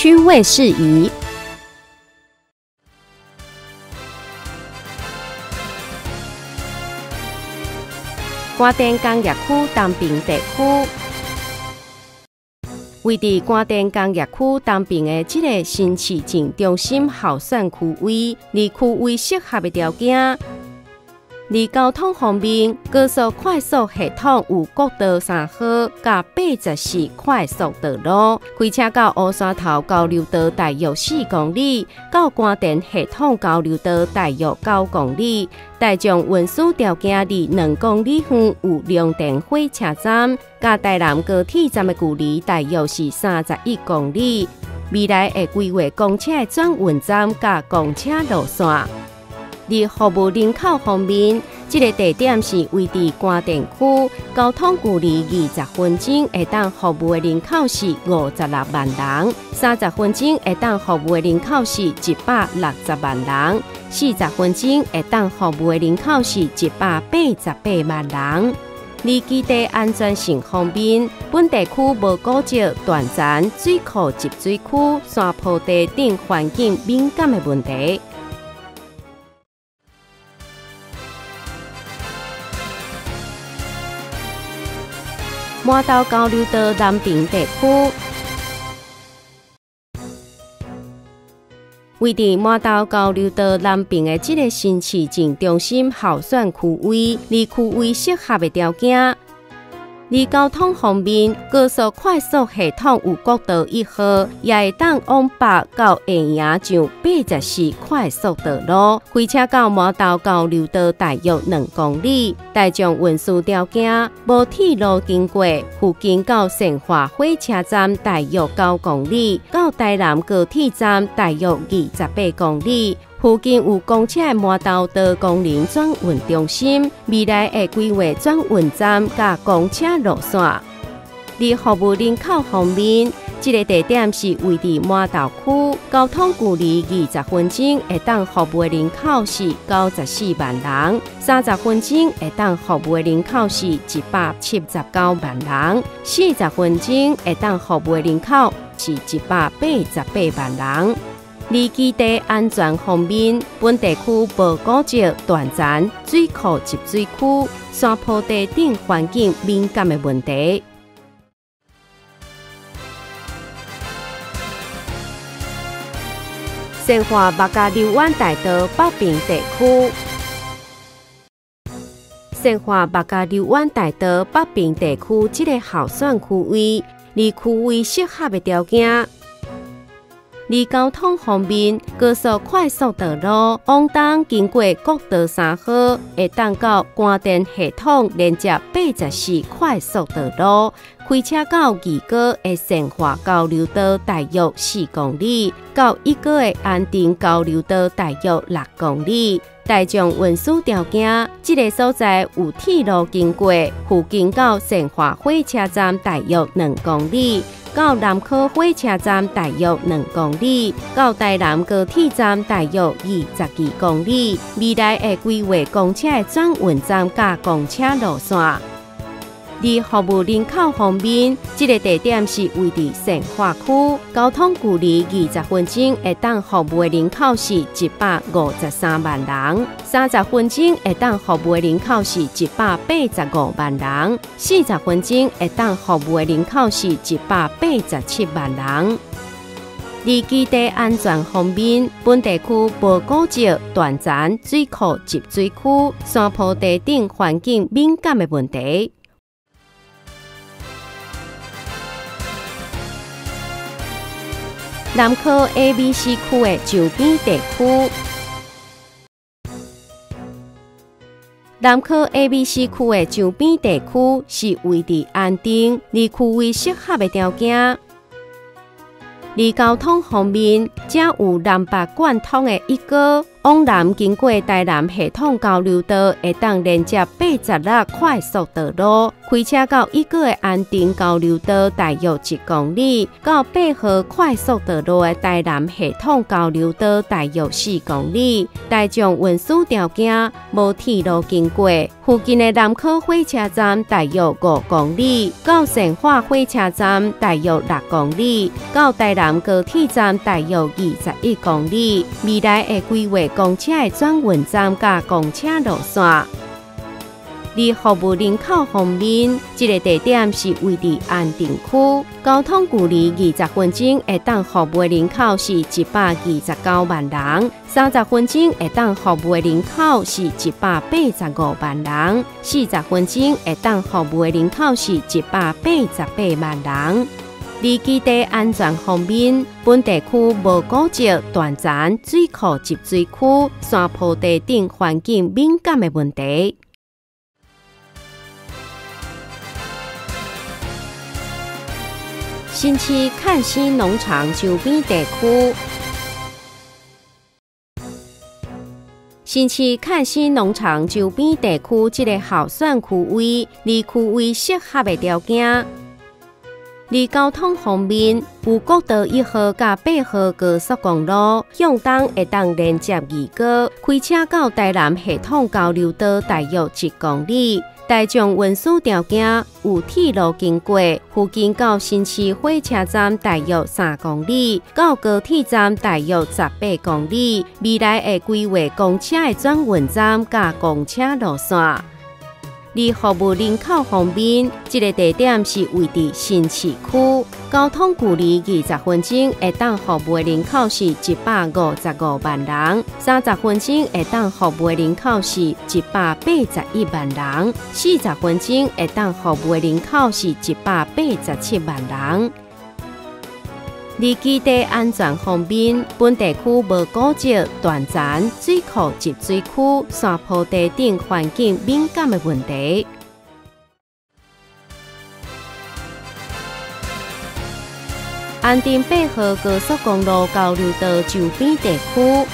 区位事宜。关电工业区东平地区，位于关电工业区东平的这个新市镇中心候选区位，离区位适合的条件。伫交通方面，高速快速系统有国道三号甲八十四快速道路，开车到乌山头交流道大约四公里，到关电系统交流道大约九公里。大众运输条件伫两公里远有两电火车站，甲台南高铁站的距离大约是三十一公里。未来会规划公车转运站甲公车路线。伫服务人口方面，这个地点是位置关电区，交通距离二十分钟会当服务的人口是五十六万人，三十分钟会当服务的人口是一百六十万人，四十分钟会当服务的人口是一百八十八万人。离基地安全性方面，本地区无古迹、断层、水库集水区、山坡地等环境敏感的问题。马道交流道南平地区，位伫马道交流道南平的这个新市镇中心候选区位，离区位适合的条件。而交通方面，高速快速系统有国道一号，也会当往北到下营上八十四快速道路，开车到马道交流道大约两公里。大众运输条件，无铁路经过，附近到成华火车站大约九公里，到台南高铁站大约二十八公里。附近有公车摩道的功能转运中心，未来会规划转运站甲公车路线。伫服务人口方面，这个地点是位伫摩道区，交通距离二十分钟会当服务的人口是九十四万人，三十分钟会当服务的人口是一百七十九万人，四十分钟会当服务的人口是一百八十八万人。离基地安全方面，本地区无古迹、断层、水库集水区、山坡地等环境敏感的问题。生化八家六湾大道北平地区，生化八家六湾大道北平地区，即个候选区位，离区位适合的条件。离交通方面，高速快速道路往东经过国道三号，会当到关电系统连接八十四快速道路，开车到二哥的生化交流道大约四公里，到一哥的安定交流道大约六公里。大众运输条件，这个所在有铁路经过，附近到生化火车站大约两公里。到南科火车站大约两公里，到台南高铁站大约二十二公里。未来会规划公车转运站加公车路线。伫服务人口方面，这个地点是位伫生化区，交通距离二十分钟会当服务的人口是一百五十三万人，三十分钟会当服务的人口是一百八十五万人，四十分钟会当服务的人口是一百八十七万人。伫基地安全方面，本地区无古迹、断层、水库集水区、山坡地等环境敏感的问题。南科 A、B、C 区的周边地区，南科 A、B、C 区的周边地区是位置安定、离区位适合的条件。离交通方面，则有南北贯通的一个往南经过台南系统交流道，会当连接八十六快速道路。开车到一个的安定交流道，大约一公里；到八号快速道路的台南系统交流道，大约四公里。大众运输条件无铁路经过，附近的南科火车站大约五公里；到成化火车站大约六公里；到台南高铁站大约二十一公里。未来会规划。公车的转运站甲公车路线，伫服务人口方面，这个地点是位伫安定区，交通距离二十分钟，会当服务人口是一百二十九万人；三十分钟会当服务人口是一百八十五万人；四十分钟会当服务人口是一百八十八万人。离基地安全方面，本地区无古迹、断层、水库集水区、山坡地等环境敏感的问题。新区看新农场周边地区，新市看新农场周边地区，即个候选区位，离区位适合的条件。离交通方面，有国道一号甲八号高速公路向东会当连接二高，开车到台南系统交流道大约一公里。大众运输条件有铁路经过，附近到新市火车站大约三公里，到高铁站大约十八公里。未来会规划公车的转运站甲公车路线。伫服务人口方面，这个地点是位伫新市区，交通距离二十分钟，会当服务人口是一百五十五万人；三十分钟会当服务人口是一百八十一万人；四十分钟会当服务人口是一百八十七万人。离基地安全方面，本地区无古迹、断层、水库集水区、山坡地等环境敏感的问题。安定北河高速公路交流道周边地区。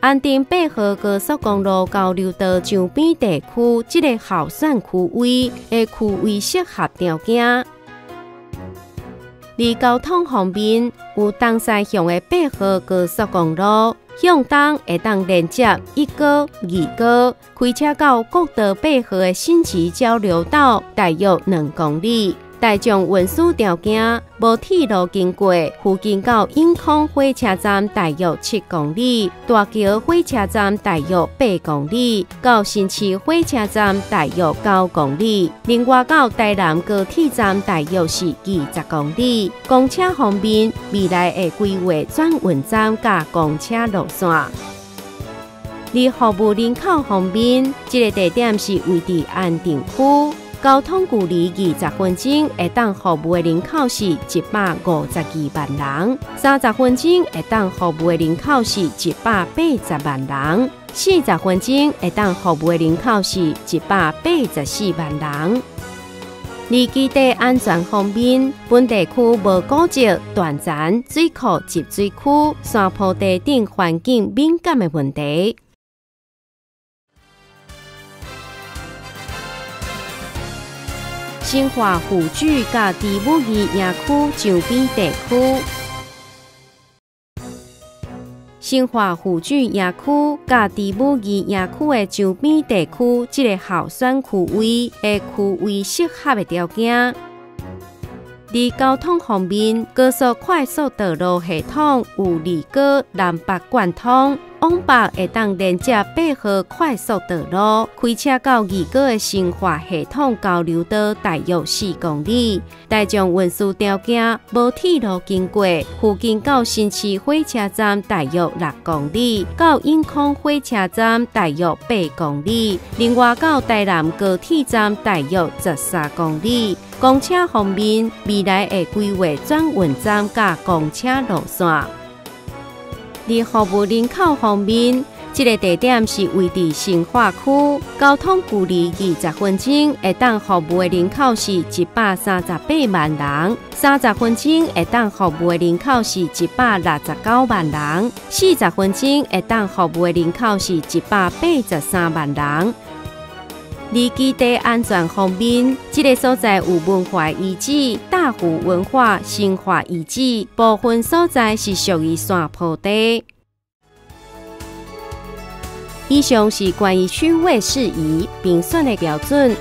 安定北河高速公路交流道周边地区，这个候选区位的区位适合条件。离交通方面，有东西向的八号高速公路向东会当连接一高、二高，开车到国道八号的新市交流道大约两公里。大众运输条件无铁路经过，附近到永康火车站大约七公里，大桥火车站大约八公里，到新市火车站大约九公里。另外到台南高铁站大约是二十公里。公车方面，未来会规划转运站加公车路线。离服务人口方面，这个地点是位伫安定区。交通距离二十分钟，会当服务的人口是一百五十二万人；三十分钟会当服务的人口是一百八十万人；四十分钟会当服务的人口是一百八十四万人。二基地安全方面，本地区无古迹、断层、水库集水区、山坡地等环境敏感的问题。新化湖聚甲地母义营区周边地区，新化湖聚营区甲地母义营区的周边地区，即个候选区位的区位适合的条件。伫交通方面，高速快速道路系统有二高南北贯通。往北会当连接八号快速道路，开车到二高的生活系统交流道大约四公里。大众运输条件无铁路经过，附近到新市火车站大约六公里，到永康火车站大约八公里。另外到台南高铁站大约十三公里。公车方面，未来会规划转运站加公车路线。伫服务人口方面，这个地点是位置新化区，交通距离二十分钟，会当服务的人口是一百三十八万人；三十分钟会当服务的人口是一百六十九万人；四十分钟会当服务的人口是一百八十三万人。而基地安全方面，这个所在有文化遗址、大湖文化生化遗址，部分所在是属于山坡地。以上是关于区位事宜评选的标准。